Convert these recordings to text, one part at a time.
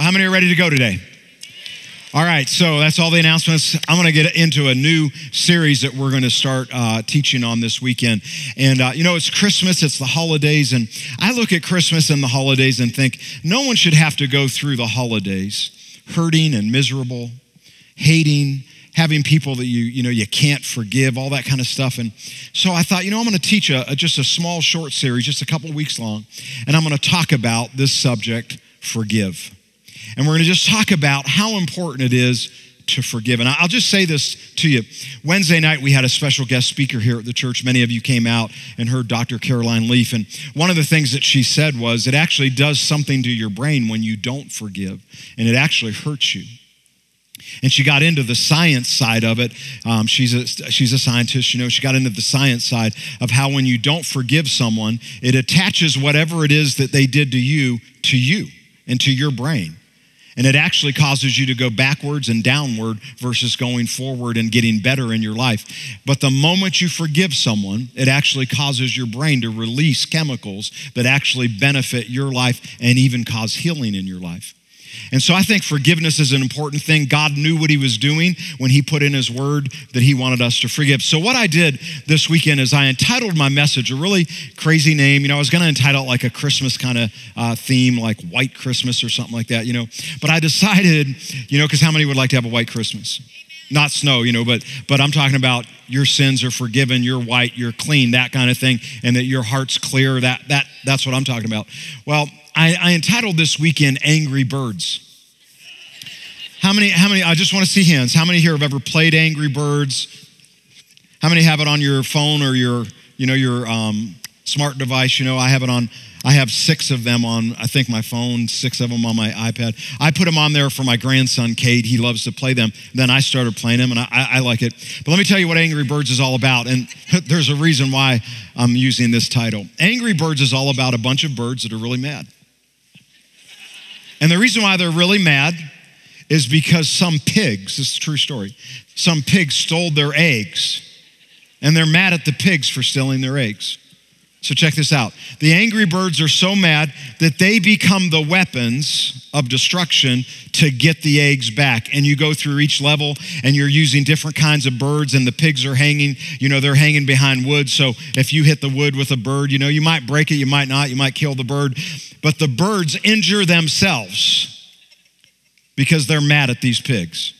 Well, how many are ready to go today? All right, so that's all the announcements. I'm going to get into a new series that we're going to start uh, teaching on this weekend. And, uh, you know, it's Christmas, it's the holidays. And I look at Christmas and the holidays and think no one should have to go through the holidays hurting and miserable, hating, having people that you, you know, you can't forgive, all that kind of stuff. And so I thought, you know, I'm going to teach a, a just a small short series, just a couple weeks long. And I'm going to talk about this subject forgive. And we're going to just talk about how important it is to forgive. And I'll just say this to you. Wednesday night, we had a special guest speaker here at the church. Many of you came out and heard Dr. Caroline Leaf. And one of the things that she said was it actually does something to your brain when you don't forgive, and it actually hurts you. And she got into the science side of it. Um, she's, a, she's a scientist, you know. She got into the science side of how when you don't forgive someone, it attaches whatever it is that they did to you to you and to your brain. And it actually causes you to go backwards and downward versus going forward and getting better in your life. But the moment you forgive someone, it actually causes your brain to release chemicals that actually benefit your life and even cause healing in your life. And so I think forgiveness is an important thing. God knew what he was doing when he put in his word that he wanted us to forgive. So what I did this weekend is I entitled my message a really crazy name. You know, I was going to entitle it like a Christmas kind of uh, theme, like White Christmas or something like that, you know. But I decided, you know, because how many would like to have a white Christmas? not snow, you know, but but I'm talking about your sins are forgiven, you're white, you're clean, that kind of thing, and that your heart's clear. That that that's what I'm talking about. Well, I, I entitled this weekend Angry Birds. How many, how many, I just want to see hands. How many here have ever played Angry Birds? How many have it on your phone or your, you know, your um, smart device? You know, I have it on, I have six of them on, I think my phone, six of them on my iPad. I put them on there for my grandson, Kate. He loves to play them. Then I started playing them and I, I like it. But let me tell you what Angry Birds is all about. And there's a reason why I'm using this title. Angry Birds is all about a bunch of birds that are really mad. And the reason why they're really mad is because some pigs, this is a true story, some pigs stole their eggs. And they're mad at the pigs for stealing their eggs. So check this out. The angry birds are so mad that they become the weapons of destruction to get the eggs back. And you go through each level and you're using different kinds of birds and the pigs are hanging, you know, they're hanging behind wood. So if you hit the wood with a bird, you know, you might break it, you might not, you might kill the bird. But the birds injure themselves because they're mad at these pigs.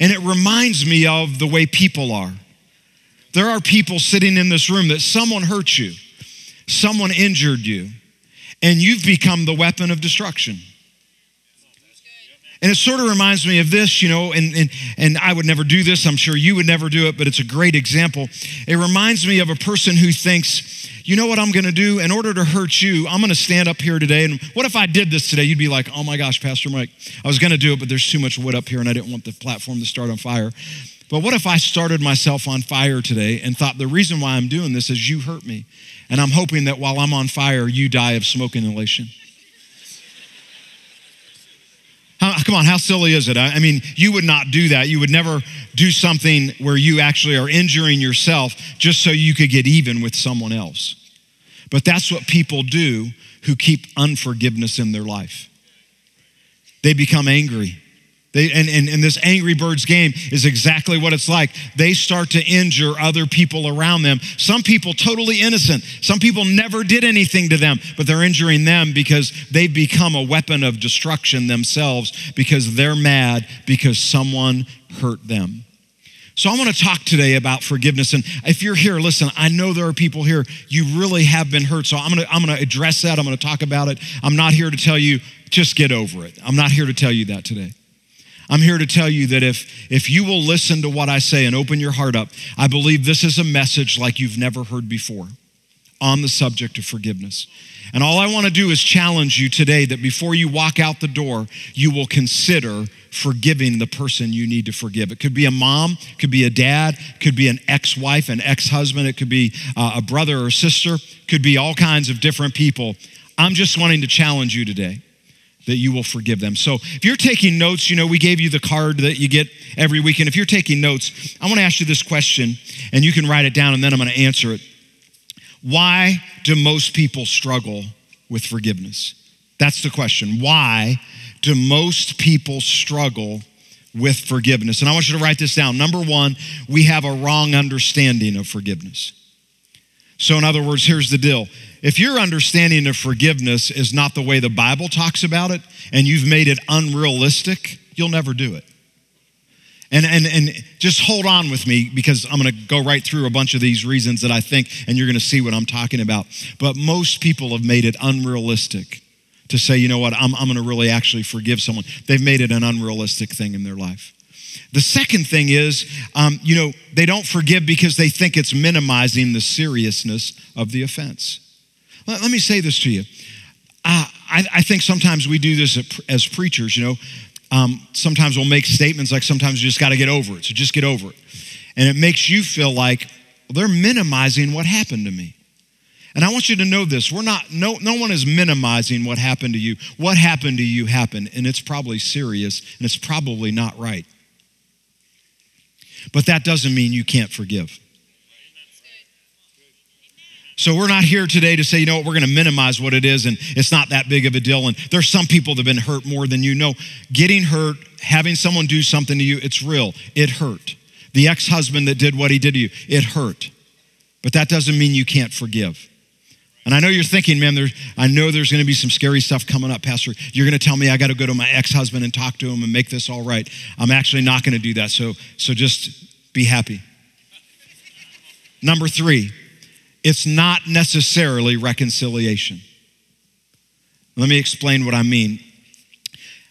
And it reminds me of the way people are. There are people sitting in this room that someone hurt you, someone injured you, and you've become the weapon of destruction. And it sort of reminds me of this, you know, and, and, and I would never do this. I'm sure you would never do it, but it's a great example. It reminds me of a person who thinks, you know what I'm going to do? In order to hurt you, I'm going to stand up here today. And what if I did this today? You'd be like, oh my gosh, Pastor Mike, I was going to do it, but there's too much wood up here and I didn't want the platform to start on fire. But what if I started myself on fire today and thought the reason why I'm doing this is you hurt me? And I'm hoping that while I'm on fire, you die of smoke inhalation. Come on, how silly is it? I mean, you would not do that. You would never do something where you actually are injuring yourself just so you could get even with someone else. But that's what people do who keep unforgiveness in their life. They become angry. They, and, and, and this Angry Birds game is exactly what it's like. They start to injure other people around them. Some people totally innocent. Some people never did anything to them, but they're injuring them because they've become a weapon of destruction themselves because they're mad because someone hurt them. So I want to talk today about forgiveness. And if you're here, listen, I know there are people here, you really have been hurt. So I'm going to, I'm going to address that. I'm going to talk about it. I'm not here to tell you, just get over it. I'm not here to tell you that today. I'm here to tell you that if, if you will listen to what I say and open your heart up, I believe this is a message like you've never heard before on the subject of forgiveness. And all I want to do is challenge you today that before you walk out the door, you will consider forgiving the person you need to forgive. It could be a mom, it could be a dad, it could be an ex-wife, an ex-husband, it could be uh, a brother or sister, it could be all kinds of different people. I'm just wanting to challenge you today that you will forgive them. So if you're taking notes, you know, we gave you the card that you get every weekend. If you're taking notes, I want to ask you this question, and you can write it down, and then I'm going to answer it. Why do most people struggle with forgiveness? That's the question. Why do most people struggle with forgiveness? And I want you to write this down. Number one, we have a wrong understanding of forgiveness. So, in other words, here's the deal. If your understanding of forgiveness is not the way the Bible talks about it, and you've made it unrealistic, you'll never do it. And, and, and just hold on with me because I'm going to go right through a bunch of these reasons that I think, and you're going to see what I'm talking about. But most people have made it unrealistic to say, you know what, I'm, I'm going to really actually forgive someone. They've made it an unrealistic thing in their life. The second thing is, um, you know, they don't forgive because they think it's minimizing the seriousness of the offense. Let, let me say this to you. Uh, I, I, think sometimes we do this as preachers, you know. Um, sometimes we'll make statements like sometimes you just got to get over it, so just get over it. And it makes you feel like well, they're minimizing what happened to me. And I want you to know this. We're not, no, no one is minimizing what happened to you. What happened to you happened, and it's probably serious, and it's probably not right. But that doesn't mean you can't forgive. So we're not here today to say, you know what, we're going to minimize what it is and it's not that big of a deal. And there's some people that have been hurt more than you know. Getting hurt, having someone do something to you, it's real. It hurt. The ex husband that did what he did to you, it hurt. But that doesn't mean you can't forgive. And I know you're thinking, man, I know there's going to be some scary stuff coming up, Pastor. You're going to tell me I got to go to my ex husband and talk to him and make this all right. I'm actually not going to do that. So, so just be happy. Number three, it's not necessarily reconciliation. Let me explain what I mean.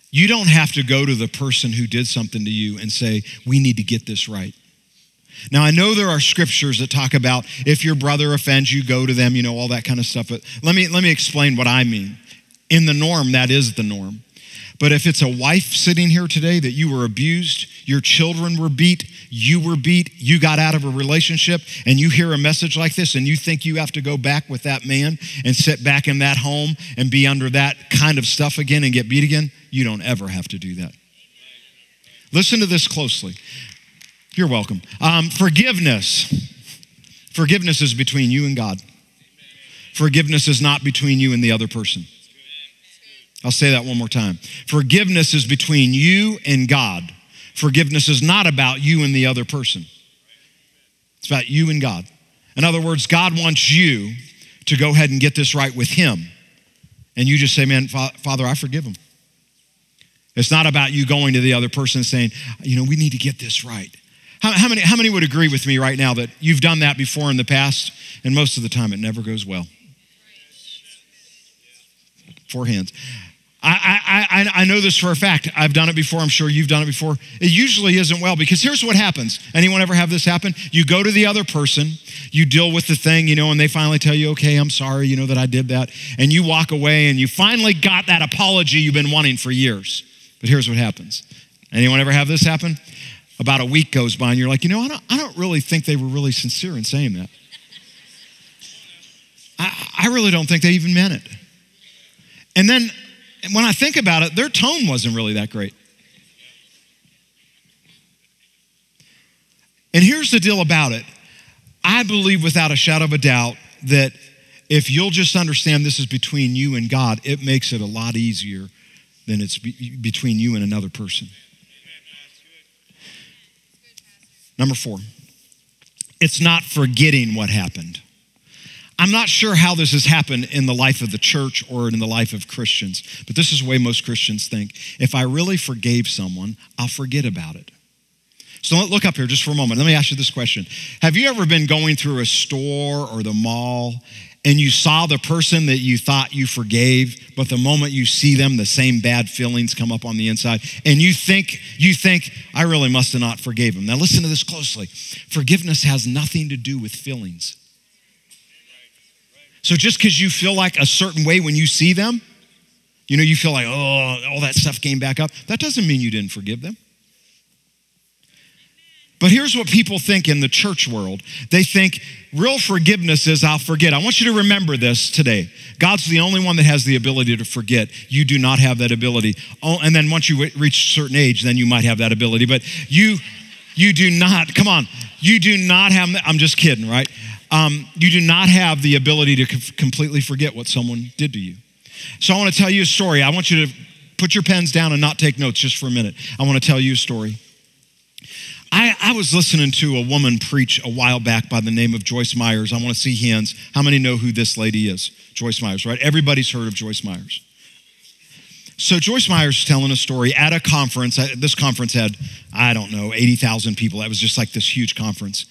You don't have to go to the person who did something to you and say, We need to get this right. Now, I know there are scriptures that talk about if your brother offends you, go to them, you know, all that kind of stuff. But let me, let me explain what I mean. In the norm, that is the norm. But if it's a wife sitting here today that you were abused, your children were beat, you were beat, you got out of a relationship, and you hear a message like this and you think you have to go back with that man and sit back in that home and be under that kind of stuff again and get beat again, you don't ever have to do that. Listen to this closely. You're welcome. Um, forgiveness. Forgiveness is between you and God. Forgiveness is not between you and the other person. I'll say that one more time. Forgiveness is between you and God. Forgiveness is not about you and the other person. It's about you and God. In other words, God wants you to go ahead and get this right with Him. And you just say, Man, Father, I forgive him. It's not about you going to the other person and saying, You know, we need to get this right. How, how, many, how many would agree with me right now that you've done that before in the past, and most of the time it never goes well? Four hands. I, I, I know this for a fact. I've done it before. I'm sure you've done it before. It usually isn't well because here's what happens. Anyone ever have this happen? You go to the other person, you deal with the thing, you know, and they finally tell you, okay, I'm sorry, you know, that I did that. And you walk away and you finally got that apology you've been wanting for years. But here's what happens. Anyone ever have this happen? About a week goes by and you're like, you know, I don't, I don't really think they were really sincere in saying that. I, I really don't think they even meant it. And then and when I think about it, their tone wasn't really that great. And here's the deal about it I believe without a shadow of a doubt that if you'll just understand this is between you and God, it makes it a lot easier than it's be- between you and another person. Number four, it's not forgetting what happened. I'm not sure how this has happened in the life of the church or in the life of Christians, but this is the way most Christians think. If I really forgave someone, I'll forget about it. So look up here just for a moment. Let me ask you this question Have you ever been going through a store or the mall and you saw the person that you thought you forgave, but the moment you see them, the same bad feelings come up on the inside, and you think, you think, I really must have not forgave him. Now listen to this closely. Forgiveness has nothing to do with feelings. So just because you feel like a certain way when you see them, you know, you feel like, oh, all that stuff came back up, that doesn't mean you didn't forgive them. But here's what people think in the church world they think real forgiveness is, I'll forget. I want you to remember this today. God's the only one that has the ability to forget. You do not have that ability. Oh, and then once you reach a certain age, then you might have that ability. But you, you do not, come on, you do not have, I'm just kidding, right? Um, you do not have the ability to completely forget what someone did to you. So I want to tell you a story. I want you to put your pens down and not take notes just for a minute. I want to tell you a story. I, I, was listening to a woman preach a while back by the name of Joyce Myers. I want to see hands. How many know who this lady is? Joyce Myers, right? Everybody's heard of Joyce Myers. So Joyce Myers is telling a story at a conference. This conference had, I don't know, 80,000 people. That was just like this huge conference.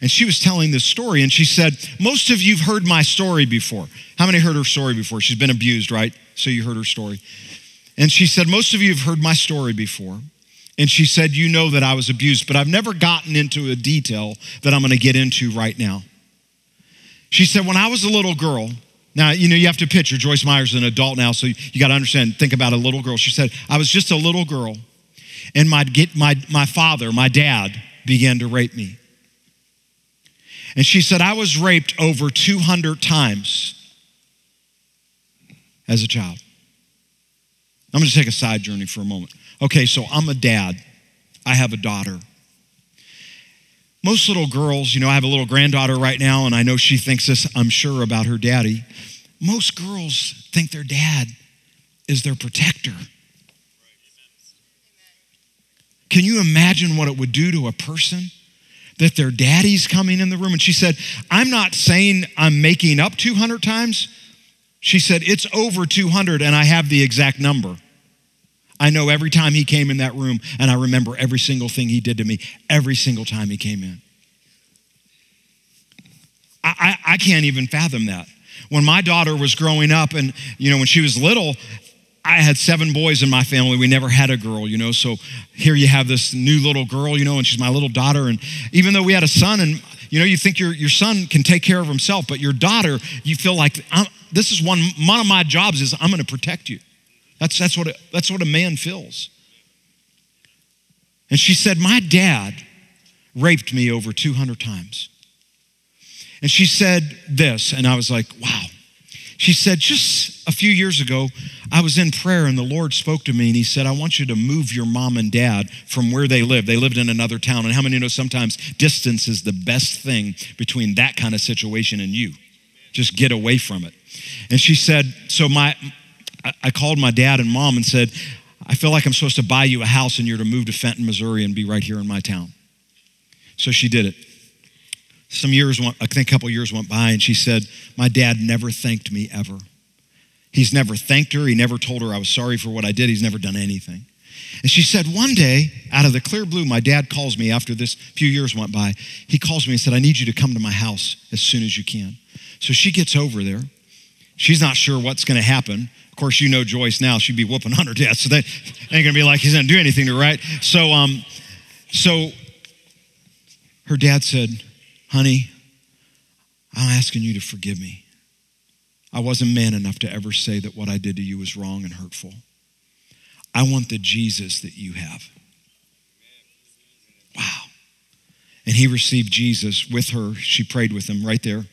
And she was telling this story, and she said, Most of you've heard my story before. How many heard her story before? She's been abused, right? So you heard her story. And she said, Most of you have heard my story before. And she said, You know that I was abused, but I've never gotten into a detail that I'm going to get into right now. She said, When I was a little girl, now, you know, you have to picture Joyce Myers an adult now, so you got to understand, think about a little girl. She said, I was just a little girl, and my, get, my, my father, my dad, began to rape me. And she said, I was raped over 200 times as a child. I'm going to take a side journey for a moment. Okay, so I'm a dad, I have a daughter. Most little girls, you know, I have a little granddaughter right now, and I know she thinks this, I'm sure, about her daddy. Most girls think their dad is their protector. Can you imagine what it would do to a person that their daddy's coming in the room? And she said, I'm not saying I'm making up 200 times. She said, It's over 200, and I have the exact number. I know every time he came in that room, and I remember every single thing he did to me every single time he came in. I, I, I can't even fathom that. When my daughter was growing up, and you know, when she was little, I had seven boys in my family. We never had a girl, you know. So here you have this new little girl, you know, and she's my little daughter. And even though we had a son, and you know, you think your, your son can take care of himself, but your daughter, you feel like this is one, one of my jobs is I'm going to protect you. That's, that's, what, it, that's what a man feels. And she said, My dad raped me over 200 times. And she said this, and I was like, wow. She said, just a few years ago, I was in prayer and the Lord spoke to me and He said, I want you to move your mom and dad from where they live. They lived in another town. And how many know sometimes distance is the best thing between that kind of situation and you? Just get away from it. And she said, So my, I called my dad and mom and said, I feel like I'm supposed to buy you a house and you're to move to Fenton, Missouri and be right here in my town. So she did it. Some years went, I think a couple years went by, and she said, My dad never thanked me ever. He's never thanked her. He never told her I was sorry for what I did. He's never done anything. And she said, One day, out of the clear blue, my dad calls me after this few years went by. He calls me and said, I need you to come to my house as soon as you can. So she gets over there. She's not sure what's going to happen. Of course, you know Joyce now. She'd be whooping on her dad. So that ain't going to be like he's going to do anything to her, right? So, um, so her dad said, Honey, I'm asking you to forgive me. I wasn't man enough to ever say that what I did to you was wrong and hurtful. I want the Jesus that you have. Wow. And he received Jesus with her. She prayed with him right there.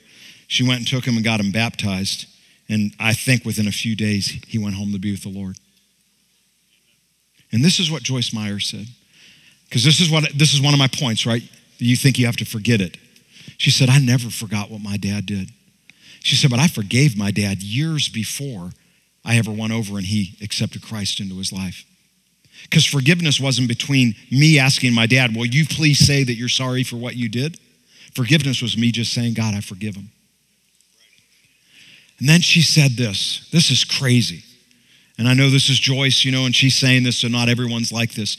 She went and took him and got him baptized. And I think within a few days, he went home to be with the Lord. And this is what Joyce Meyer said. Because this is what this is one of my points, right? You think you have to forget it. She said, I never forgot what my dad did. She said, but I forgave my dad years before I ever went over and he accepted Christ into his life. Because forgiveness wasn't between me asking my dad, Will you please say that you're sorry for what you did? Forgiveness was me just saying, God, I forgive him. And then she said this this is crazy. And I know this is Joyce, you know, and she's saying this, so not everyone's like this.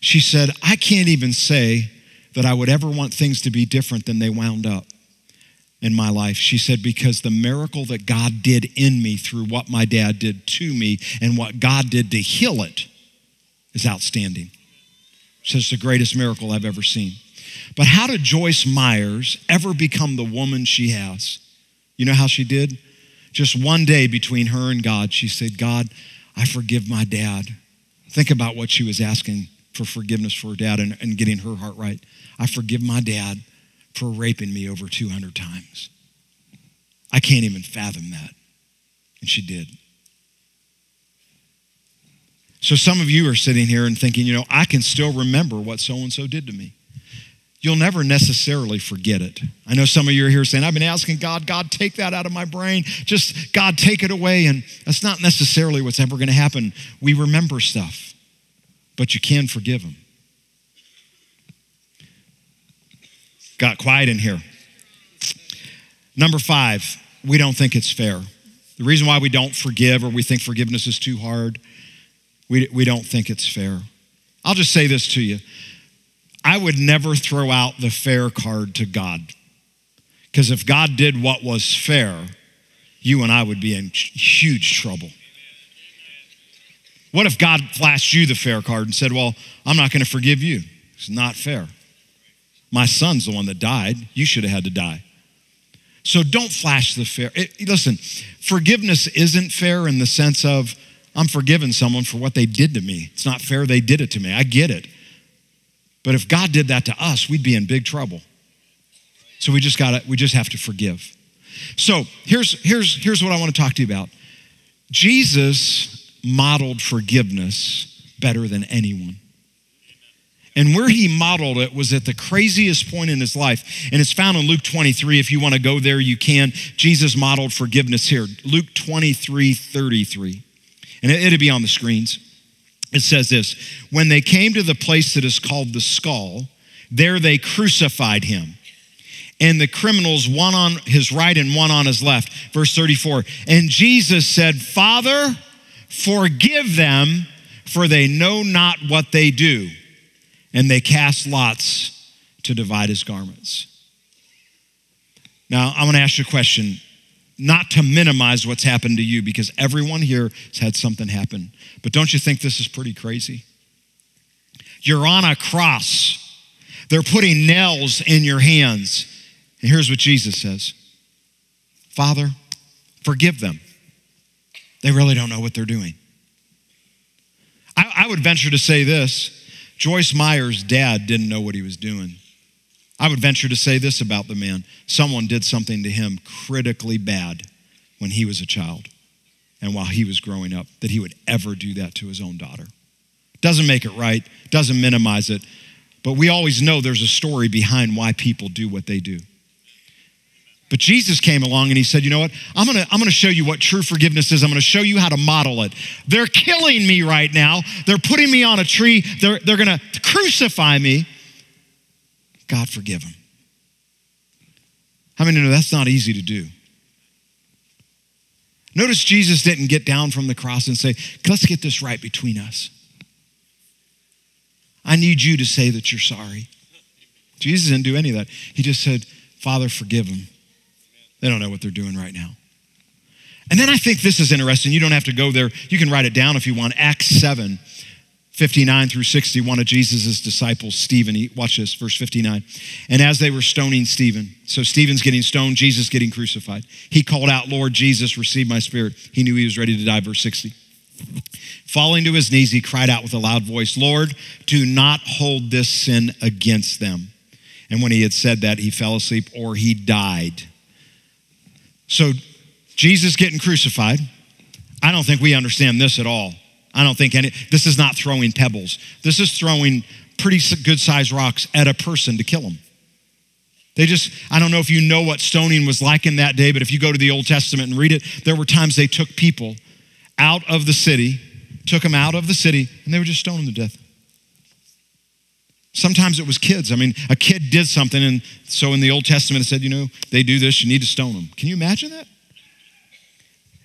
She said, I can't even say that I would ever want things to be different than they wound up in my life. She said, because the miracle that God did in me through what my dad did to me and what God did to heal it is outstanding. She says, it's the greatest miracle I've ever seen. But how did Joyce Myers ever become the woman she has? You know how she did? Just one day between her and God, she said, God, I forgive my dad. Think about what she was asking for forgiveness for her dad and, and getting her heart right. I forgive my dad for raping me over 200 times. I can't even fathom that. And she did. So some of you are sitting here and thinking, you know, I can still remember what so and so did to me. you'll never necessarily forget it. I know some of you are here saying, I've been asking God, God, take that out of my brain. Just, God, take it away. And that's not necessarily what's ever going to happen. We remember stuff, but you can forgive them. Got quiet in here. Number five, we don't think it's fair. The reason why we don't forgive or we think forgiveness is too hard, we, we don't think it's fair. I'll just say this to you I would never throw out the fair card to God. Because if God did what was fair, you and I would be in huge trouble. What if God flashed you the fair card and said, Well, I'm not going to forgive you? It's not fair. My son's the one that died. You should have had to die. So don't flash the fair. It, listen, forgiveness isn't fair in the sense of I'm forgiving someone for what they did to me. It's not fair they did it to me. I get it. But if God did that to us, we'd be in big trouble. So we just got to we just have to forgive. So, here's here's here's what I want to talk to you about. Jesus modeled forgiveness better than anyone. And where he modeled it was at the craziest point in his life. And it's found in Luke 23. If you want to go there, you can. Jesus modeled forgiveness here. Luke 23 33. And it'll be on the screens. It says this When they came to the place that is called the skull, there they crucified him. And the criminals, one on his right and one on his left. Verse 34. And Jesus said, Father, forgive them, for they know not what they do and they cast lots to divide his garments. Now, I want to ask you a question, not to minimize what's happened to you, because everyone here has had something happen. But don't you think this is pretty crazy? You're on a cross, they're putting nails in your hands. And here's what Jesus says Father, forgive them. They really don't know what they're doing. I, I would venture to say this Joyce Meyer's dad didn't know what he was doing. I would venture to say this about the man someone did something to him critically bad when he was a child and while he was growing up, that he would ever do that to his own daughter. Doesn't make it right, doesn't minimize it, but we always know there's a story behind why people do what they do. But Jesus came along and he said, You know what? I'm gonna, I'm gonna show you what true forgiveness is. I'm gonna show you how to model it. They're killing me right now. They're putting me on a tree. They're, they're gonna crucify me. God forgive them. How many know that's not easy to do? Notice Jesus didn't get down from the cross and say, Let's get this right between us. I need you to say that you're sorry. Jesus didn't do any of that. He just said, Father, forgive them. They don't know what they're doing right now. And then I think this is interesting. You don't have to go there. You can write it down if you want. Acts 7, 59 through 60, one of Jesus' disciples, Stephen, he, watch this, verse 59. And as they were stoning Stephen, so Stephen's getting stoned, Jesus getting crucified. He called out, Lord Jesus, receive my spirit. He knew he was ready to die, verse 60. Falling to his knees, he cried out with a loud voice, Lord, do not hold this sin against them. And when he had said that, he fell asleep or he died. So, Jesus getting crucified, I don't think we understand this at all. I don't think any, this is not throwing pebbles. This is throwing pretty good sized rocks at a person to kill them. They just, I don't know if you know what stoning was like in that day, but if you go to the Old Testament and read it, there were times they took people out of the city, took them out of the city, and they were just them to death. Sometimes it was kids. I mean, a kid did something, and so in the Old Testament it said, you know, they do this, you need to stone them. Can you imagine that?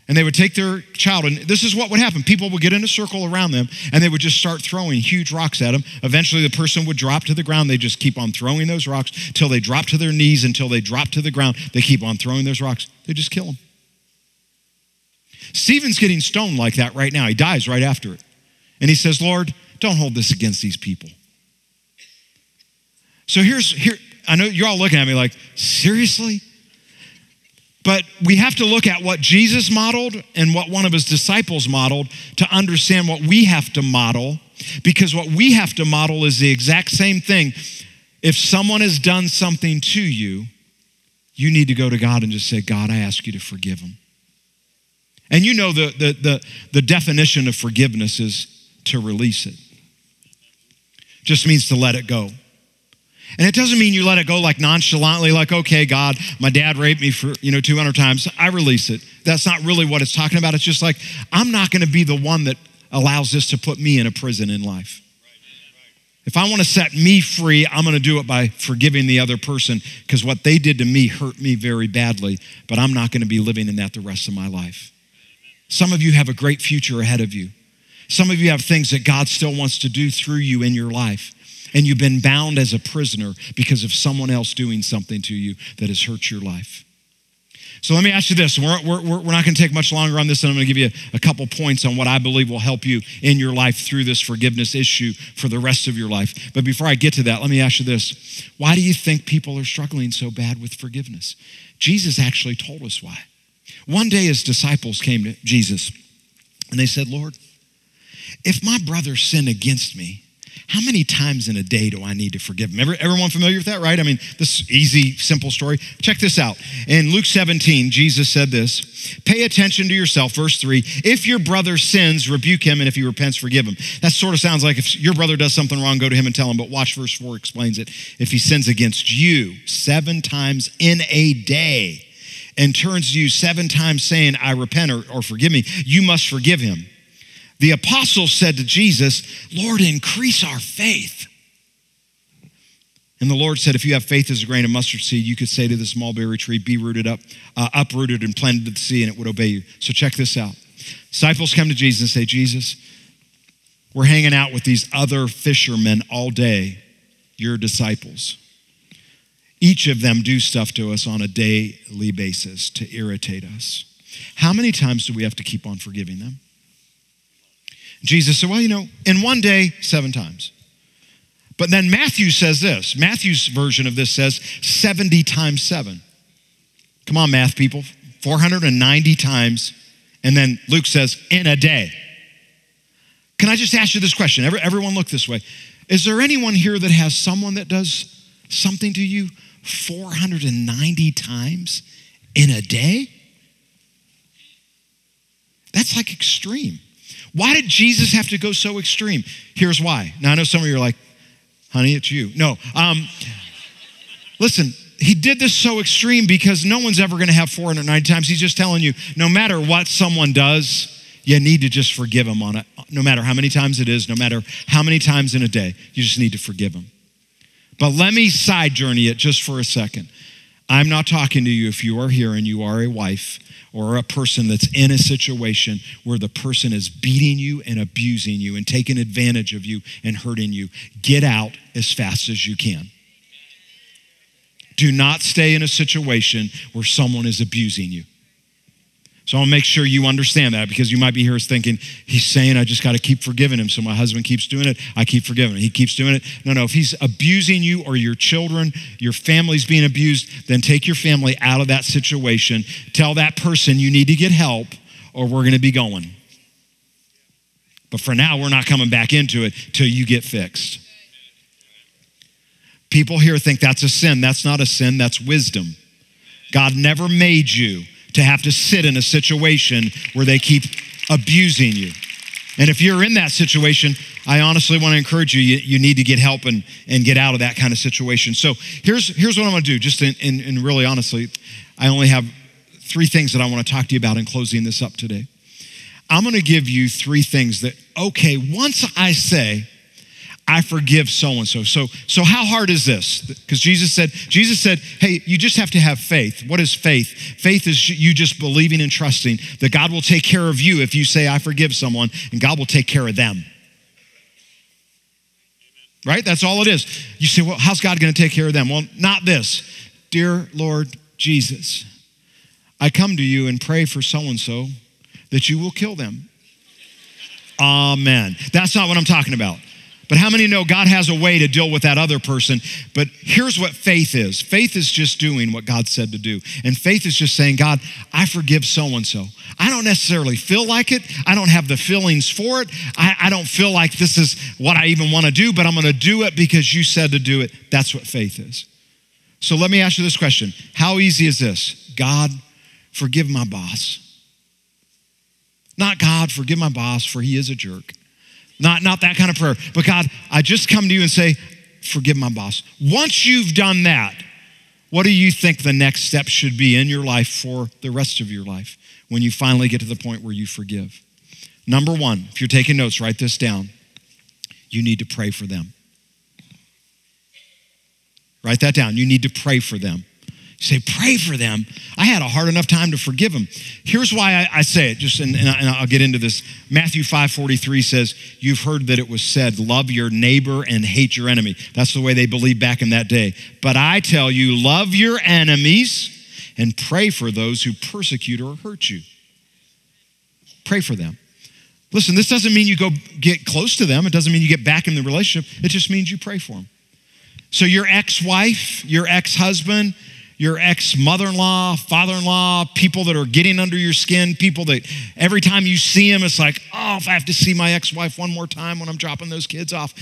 And they would take their child, and this is what would happen. People would get in a circle around them, and they would just start throwing huge rocks at them. Eventually, the person would drop to the ground. They just keep on throwing those rocks till they drop to their knees, until they drop to the ground. They keep on throwing those rocks. They just kill them. Stephen's getting stoned like that right now. He dies right after it. And he says, Lord, don't hold this against these people. So here's here. I know you're all looking at me like, seriously? But we have to look at what Jesus modeled and what one of his disciples modeled to understand what we have to model, because what we have to model is the exact same thing. If someone has done something to you, you need to go to God and just say, God, I ask you to forgive them. And you know the, the, the, the definition of forgiveness is to release it. Just means to let it go. And it doesn't mean you let it go like nonchalantly, like, okay, God, my dad raped me for, you know, 200 times. I release it. That's not really what it's talking about. It's just like, I'm not going to be the one that allows this to put me in a prison in life. If I want to set me free, I'm going to do it by forgiving the other person because what they did to me hurt me very badly, but I'm not going to be living in that the rest of my life. Some of you have a great future ahead of you. Some of you have things that God still wants to do through you in your life. And you've been bound as a prisoner because of someone else doing something to you that has hurt your life. So let me ask you this. We're, we're, we're not going to take much longer on this, and I'm going to give you a, a couple points on what I believe will help you in your life through this forgiveness issue for the rest of your life. But before I get to that, let me ask you this. Why do you think people are struggling so bad with forgiveness? Jesus actually told us why. One day his disciples came to Jesus and they said, Lord, if my brother sinned against me, how many times in a day do I need to forgive him? everyone familiar with that, right? I mean, this easy, simple story. Check this out. In Luke 17, Jesus said this Pay attention to yourself, verse 3. If your brother sins, rebuke him, and if he repents, forgive him. That sort of sounds like if your brother does something wrong, go to him and tell him. But watch verse 4 explains it. If he sins against you seven times in a day, and turns to you seven times saying, I repent or, or forgive me, you must forgive him. The apostles said to Jesus, Lord, increase our faith. And the Lord said, If you have faith as a grain of mustard seed, you could say to this mulberry tree, Be rooted up, uh, uprooted and planted to the sea, and it would obey you. So check this out. Disciples come to Jesus and say, Jesus, we're hanging out with these other fishermen all day, your disciples. Each of them do stuff to us on a daily basis to irritate us. How many times do we have to keep on forgiving them? Jesus said, Well, you know, in one day, seven times. But then Matthew says this Matthew's version of this says 70 times seven. Come on, math people, 490 times. And then Luke says, in a day. Can I just ask you this question? everyone look this way. Is there anyone here that has someone that does something to you 490 times in a day? That's like extreme. Why did Jesus have to go so extreme? Here's why. Now, I know some of you are like, honey, it's you. No. Um, listen, he did this so extreme because no one's ever going to have 490 times. He's just telling you no matter what someone does, you need to just forgive them on it. No matter how many times it is, no matter how many times in a day, you just need to forgive them. But let me side journey it just for a second. I'm not talking to you if you are here and you are a wife or a person that's in a situation where the person is beating you and abusing you and taking advantage of you and hurting you, get out as fast as you can. Do not stay in a situation where someone is abusing you. So I'll make sure you understand that because you might be here thinking, he's saying I just got to keep forgiving him. So my husband keeps doing it, I keep forgiving him. He keeps doing it. No, no, if he's abusing you or your children, your family's being abused, then take your family out of that situation. Tell that person you need to get help or we're going to be going. But for now, we're not coming back into it till you get fixed. People here think that's a sin. That's not a sin, that's wisdom. God never made you to have to sit in a situation where they keep abusing you. And if you're in that situation, I honestly want to encourage you, you, you, need to get help and, and get out of that kind of situation. So here's, here's what I'm going to do, just in, in, in really honestly, I only have three things that I want to talk to you about in closing this up today. I'm going to give you three things that, okay, once I say, I forgive so and so. So so how hard is this? Because Jesus said Jesus said, "Hey, you just have to have faith." What is faith? Faith is you just believing and trusting that God will take care of you if you say I forgive someone and God will take care of them. Right? That's all it is. You say, "Well, how's God going to take care of them?" Well, not this. Dear Lord Jesus, I come to you and pray for so and so that you will kill them. Amen. That's not what I'm talking about. But how many know God has a way to deal with that other person? But here's what faith is faith is just doing what God said to do. And faith is just saying, God, I forgive so and so. I don't necessarily feel like it, I don't have the feelings for it. I, I don't feel like this is what I even want to do, but I'm going to do it because you said to do it. That's what faith is. So let me ask you this question How easy is this? God, forgive my boss. Not God, forgive my boss, for he is a jerk. Not, not that kind of prayer. But God, I just come to you and say, forgive my boss. Once you've done that, what do you think the next step should be in your life for the rest of your life when you finally get to the point where you forgive? Number one, if you're taking notes, write this down. You need to pray for them. Write that down. You need to pray for them. Say, pray for them. I had a hard enough time to forgive them. Here's why I, I say it, just and, and I'll get into this. Matthew 5:43 says, You've heard that it was said, love your neighbor and hate your enemy. That's the way they believed back in that day. But I tell you, love your enemies and pray for those who persecute or hurt you. Pray for them. Listen, this doesn't mean you go get close to them. It doesn't mean you get back in the relationship. It just means you pray for them. So, your ex wife, your ex husband, your ex mother in law, father in law, people that are getting under your skin, people that every time you see them, it's like, oh, if I have to see my ex wife one more time when I'm dropping those kids off.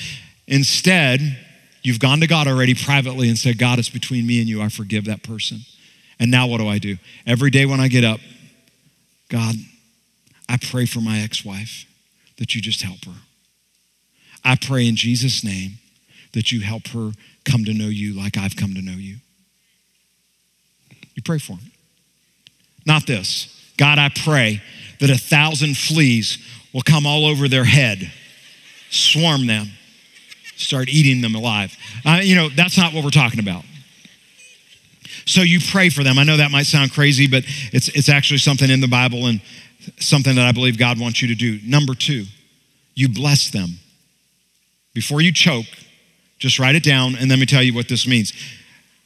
Instead, you've gone to God already privately and said, God, it's between me and you. I forgive that person. And now what do I do? Every day when I get up, God, I pray for my ex wife that you just help her. I pray in Jesus' name that you help her come to know you like I've come to know you. You pray for them. Not this God, I pray that a thousand fleas will come all over their head, swarm them, start eating them alive. Uh, you know, that's not what we're talking about. So you pray for them. I know that might sound crazy, but it's, it's actually something in the Bible and something that I believe God wants you to do. Number two, you bless them. Before you choke, just write it down and let me tell you what this means.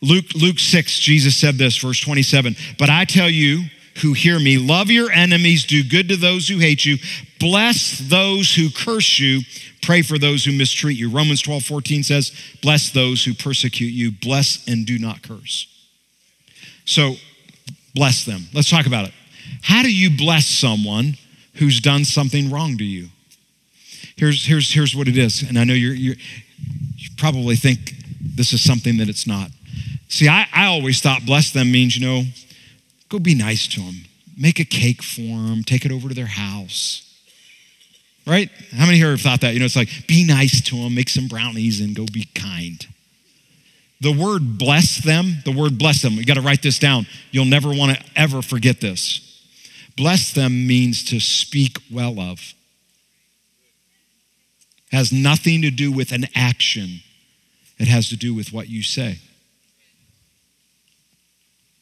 Luke, Luke 6, Jesus said this, verse 27. But I tell you who hear me, love your enemies, do good to those who hate you, bless those who curse you, pray for those who mistreat you. Romans 12, 14 says, bless those who persecute you, bless and do not curse. So bless them. Let's talk about it. How do you bless someone who's done something wrong to you? Here's, here's, here's what it is. And I know you're, you're you probably think this is something that it's not. See, I, I always thought bless them means, you know, go be nice to them, make a cake for them, take it over to their house. Right? How many here have thought that? You know, it's like be nice to them, make some brownies, and go be kind. The word bless them, the word bless them, you got to write this down. You'll never want to ever forget this. Bless them means to speak well of. Has nothing to do with an action. It has to do with what you say.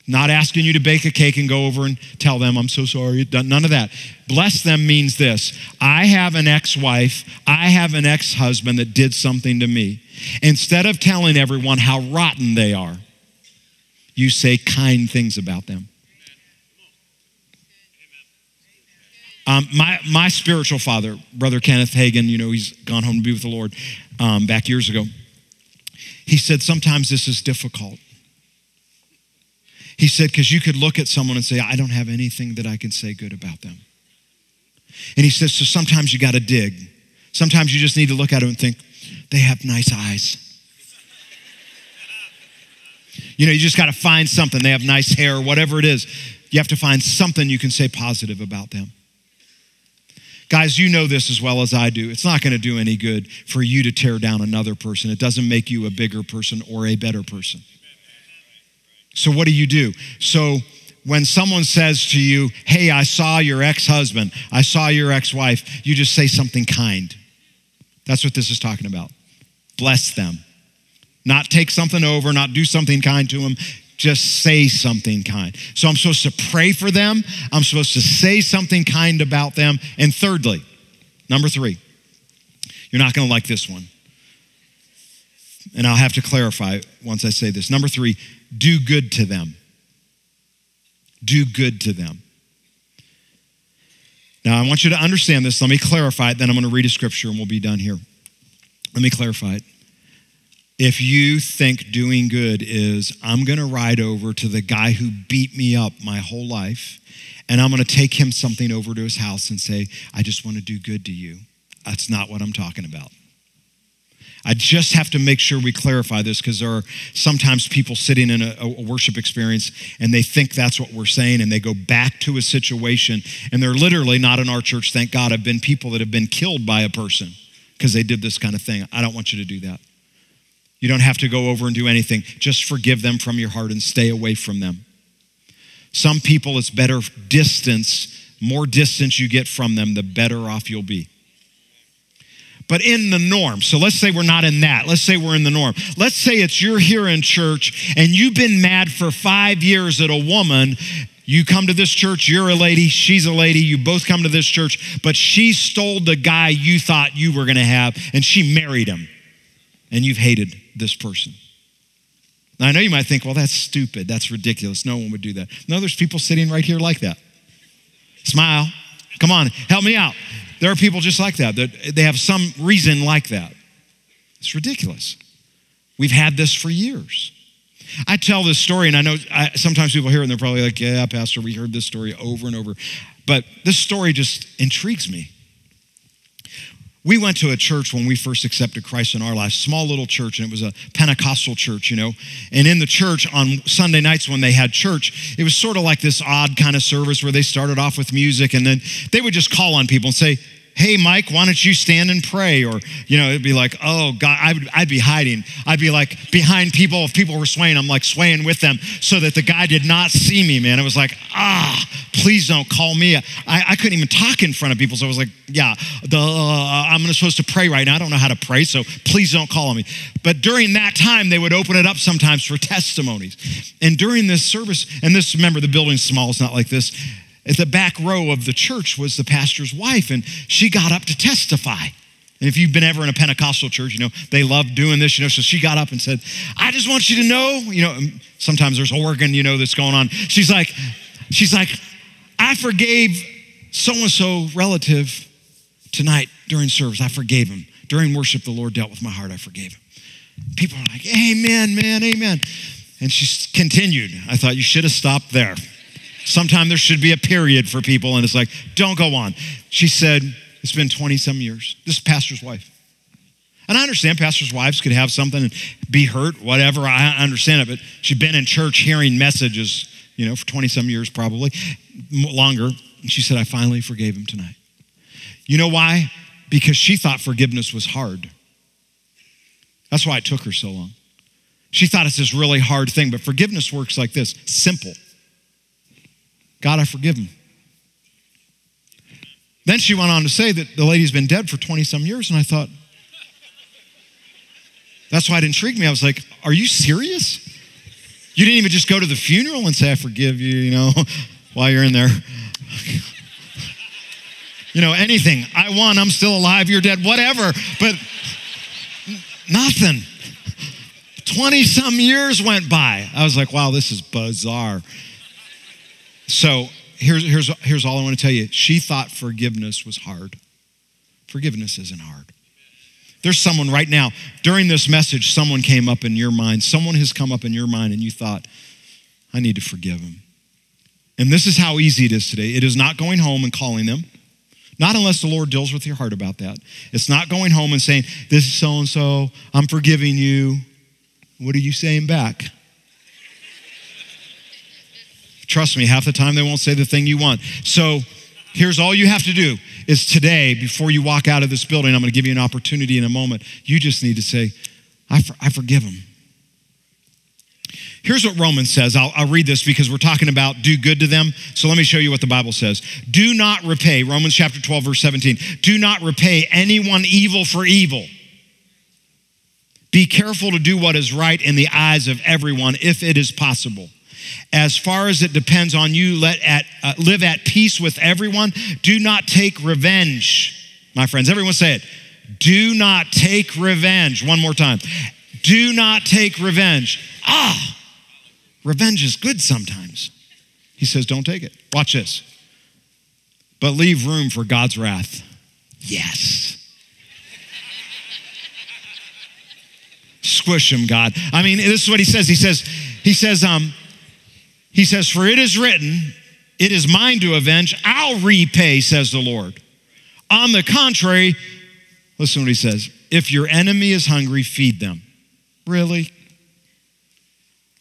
Not asking you to bake a cake and go over and tell them, I'm so sorry. None of that. Bless them means this I have an ex wife, I have an ex husband that did something to me. Instead of telling everyone how rotten they are, you say kind things about them. Um, my, my spiritual father, Brother Kenneth Hagin, you know, he's gone home to be with the Lord um, back years ago. He said, Sometimes this is difficult. He said, because you could look at someone and say, I don't have anything that I can say good about them. And he says, so sometimes you got to dig. Sometimes you just need to look at them and think, they have nice eyes. You know, you just got to find something. They have nice hair, whatever it is. You have to find something you can say positive about them. Guys, you know this as well as I do. It's not going to do any good for you to tear down another person. It doesn't make you a bigger person or a better person. So, what do you do? So, when someone says to you, Hey, I saw your ex husband, I saw your ex wife, you just say something kind. That's what this is talking about. Bless them. Not take something over, not do something kind to them, just say something kind. So I'm supposed to pray for them, I'm supposed to say something kind about them. And thirdly, number three, you're not gonna like this one. And I'll have to clarify once I say this. Number three, do good to them. Do good to them. Now, I want you to understand this. Let me clarify it, then I'm going to read a scripture and we'll be done here. Let me clarify it. If you think doing good is, I'm going to ride over to the guy who beat me up my whole life, and I'm going to take him something over to his house and say, I just want to do good to you, that's not what I'm talking about. I just have to make sure we clarify this because there are sometimes people sitting in a, a, worship experience and they think that's what we're saying and they go back to a situation and they're literally not in our church, thank God. I've been people that have been killed by a person because they did this kind of thing. I don't want you to do that. You don't have to go over and do anything. Just forgive them from your heart and stay away from them. Some people, it's better distance. More distance you get from them, the better off you'll be. But in the norm, so let's say we're not in that. Let's say we're in the norm. Let's say it's you're here in church and you've been mad for five years at a woman you come to this church, you're a lady, she's a lady, you both come to this church, but she stole the guy you thought you were to have and she married him. And you've hated this person. Now, I know you might think, well, that's stupid. That's ridiculous. No one would do that. No, there's people sitting right here like that. Smile. Come on, help me out. There are people just like that, that they have some reason like that. It's ridiculous. We've had this for years. I tell this story, and I know I, sometimes people hear it and they're probably like, yeah, Pastor, we heard this story over and over. But this story just intrigues me. We went to a church when we first accepted Christ in our life, small little church, and it was a Pentecostal church, you know. And in the church on Sunday nights when they had church, it was sort of like this odd kind of service where they started off with music and then they would just call on people and say, hey mike why don't you stand and pray? Or you know it'd be like oh god I would, i'd be hiding. I'd be like behind people if people were swaying. I'm like swaying with them so that the guy did not see me man. It was like ah please don't call me. I, I couldn't even talk in front of people. So i was like yeah the, uh, i'm supposed to pray right now. I don't know how to pray so please don't call me. But during that time they would open it up sometimes for testimonies. And during this service and this remember the building's small. It's not like this at the back row of the church was the pastor's wife, and she got up to testify. And if you've been ever in a Pentecostal church, you know, they love doing this, you know. So she got up and said, I just want you to know, you know, sometimes there's organ, you know, that's going on. She's like, she's like, I forgave so and so relative tonight during service. I forgave him. During worship, the Lord dealt with my heart. I forgave him. People are like, Amen, man, amen. And she continued. I thought you should have stopped there. Sometime there should be a period for people, and it's like, don't go on. She said, It's been 20 some years. This is pastor's wife. And I understand pastors' wives could have something and be hurt, whatever. I understand it, but she'd been in church hearing messages, you know, for 20 some years probably, longer. And she said, I finally forgave him tonight. You know why? Because she thought forgiveness was hard. That's why it took her so long. She thought it's this really hard thing, but forgiveness works like this simple. God, I forgive him. Then she went on to say that the lady's been dead for 20 some years, and I thought, that's why it intrigued me. I was like, are you serious? You didn't even just go to the funeral and say, I forgive you, you know, while you're in there. you know, anything. I won, I'm still alive, you're dead, whatever. But nothing. 20 some years went by. I was like, wow, this is bizarre. So here's, here's, here's all I want to tell you. She thought forgiveness was hard. Forgiveness isn't hard. There's someone right now, during this message, someone came up in your mind. Someone has come up in your mind, and you thought, I need to forgive him. And this is how easy it is today. It is not going home and calling them, not unless the Lord deals with your heart about that. It's not going home and saying, This is so and so, I'm forgiving you. What are you saying back? Trust me, half the time they won't say the thing you want. So here's all you have to do is today, before you walk out of this building, I'm going to give you an opportunity in a moment. You just need to say, I, for, I forgive them. Here's what Romans says. I'll, I'll, read this because we're talking about do good to them. So let me show you what the Bible says. Do not repay, Romans chapter 12, verse 17. Do not repay anyone evil for evil. Be careful to do what is right in the eyes of everyone if it is possible. As far as it depends on you, let at, uh, live at peace with everyone. Do not take revenge, my friends. Everyone say it. Do not take revenge. One more time. Do not take revenge. Ah, revenge is good sometimes. He says, don't take it. Watch this. But leave room for God's wrath. Yes. Squish him, God. I mean, this is what he says. He says, he says, um, he says, For it is written, It is mine to avenge, I'll repay, says the Lord. On the contrary, listen what he says if your enemy is hungry, feed them. Really?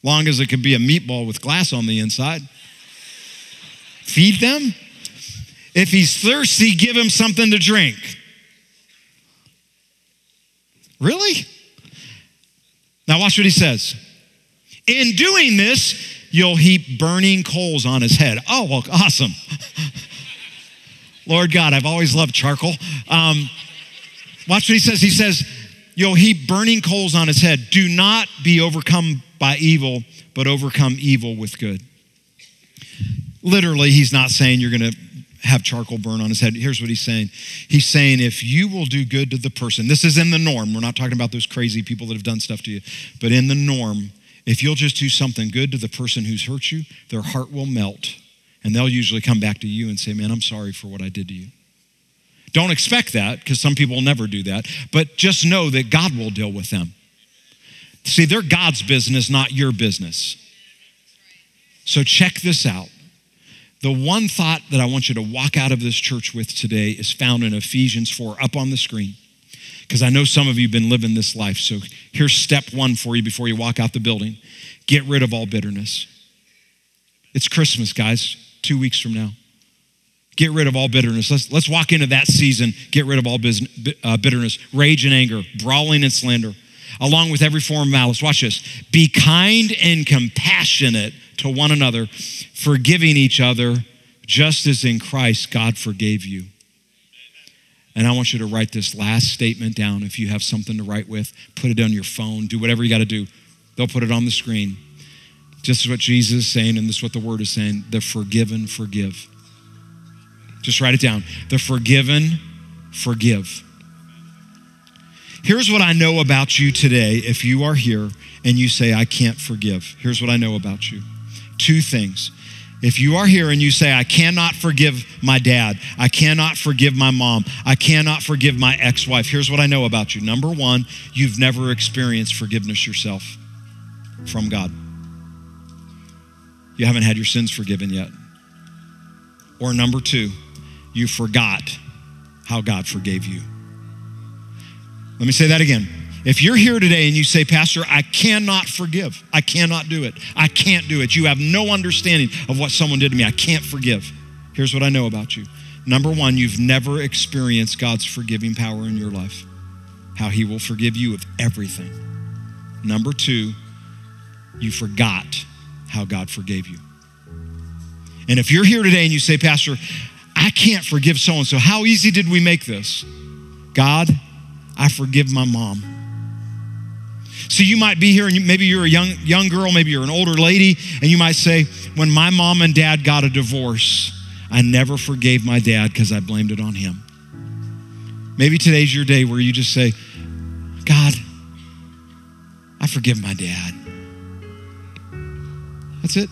Long as it could be a meatball with glass on the inside. Feed them? If he's thirsty, give him something to drink. Really? Now, watch what he says. In doing this, you'll heap burning coals on his head. Oh, well, awesome. Lord God, I've always loved charcoal. Um, watch what he says. He says, You'll heap burning coals on his head. Do not be overcome by evil, but overcome evil with good. Literally, he's not saying you're going to have charcoal burn on his head. Here's what he's saying He's saying, if you will do good to the person, this is in the norm. We're not talking about those crazy people that have done stuff to you, but in the norm, if you'll just do something good to the person who's hurt you, their heart will melt. And they'll usually come back to you and say, Man, I'm sorry for what I did to you. Don't expect that because some people never do that, but just know that God will deal with them. See, they're God's business, not your business. So check this out. The one thought that I want you to walk out of this church with today is found in Ephesians 4 up on the screen. Because I know some of you have been living this life. So here's step one for you before you walk out the building get rid of all bitterness. It's Christmas, guys, two weeks from now. Get rid of all bitterness. Let's, let's walk into that season. Get rid of all uh, bitterness, rage and anger, brawling and slander, along with every form of malice. Watch this. Be kind and compassionate to one another, forgiving each other, just as in Christ God forgave you. And I want you to write this last statement down. If you have something to write with, put it on your phone, do whatever you got to do. They'll put it on the screen. Just what Jesus is saying, and this is what the word is saying the forgiven forgive. Just write it down. The forgiven forgive. Here's what I know about you today if you are here and you say, I can't forgive. Here's what I know about you two things. If you are here and you say, I cannot forgive my dad, I cannot forgive my mom, I cannot forgive my ex wife, here's what I know about you. Number one, you've never experienced forgiveness yourself from God. You haven't had your sins forgiven yet. Or number two, you forgot how God forgave you. Let me say that again. If you're here today and you say, Pastor, I cannot forgive, I cannot do it, I can't do it, you have no understanding of what someone did to me, I can't forgive. Here's what I know about you. Number one, you've never experienced God's forgiving power in your life, how He will forgive you of everything. Number two, you forgot how God forgave you. And if you're here today and you say, Pastor, I can't forgive so and so, how easy did we make this? God, I forgive my mom. So you might be here and maybe you're a young, young girl, maybe you're an older lady, and you might say, When my mom and dad got a divorce, I never forgave my dad because I blamed it on him. Maybe today's your day where you just say, God, I forgive my dad. That's it.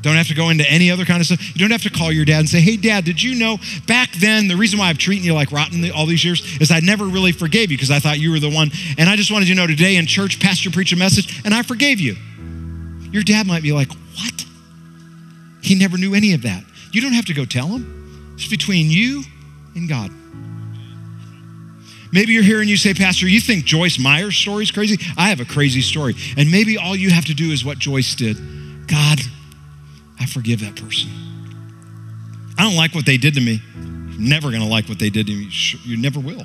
Don't have to go into any other kind of stuff. You don't have to call your dad and say, hey, dad, did you know back then the reason why I've treated you like rotten all these years is I never really forgave you because I thought you were the one. And I just wanted you to know today in church, pastor preached a message and I forgave you. Your dad might be like, what? He never knew any of that. You don't have to go tell him. It's between you and God. Maybe you're and you say, Pastor, you think Joyce Meyer's story is crazy? I have a crazy story. And maybe all you have to do is what Joyce did. God, I forgive that person. I don't like what they did to me. Never going to like what they did to me. You never will.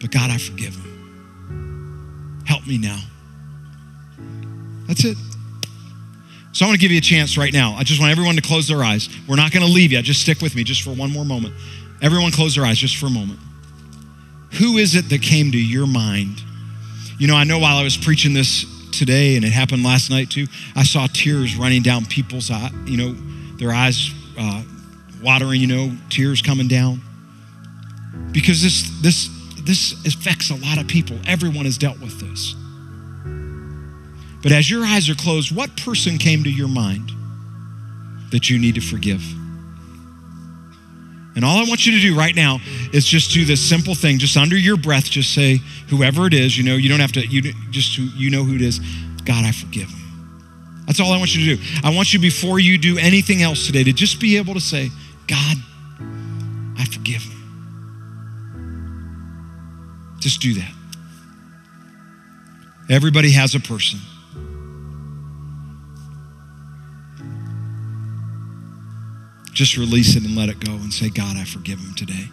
But God, I forgive them. Help me now. That's it. So I want to give you a chance right now. I just want everyone to close their eyes. We're not going to leave yet. Just stick with me just for one more moment. Everyone close their eyes just for a moment. Who is it that came to your mind? You know, I know while I was preaching this today, and it happened last night too. I saw tears running down people's eye, you know, their eyes uh, watering, you know, tears coming down. Because this this this affects a lot of people. Everyone has dealt with this. But as your eyes are closed, what person came to your mind that you need to forgive? And all I want you to do right now is just do this simple thing, just under your breath, just say, whoever it is, you know, you don't have to, you just, you know who it is. God, I forgive him. That's all I want you to do. I want you, before you do anything else today, to just be able to say, God, I forgive him. Just do that. Everybody has a person. Just release it and let it go and say, God, I forgive him today.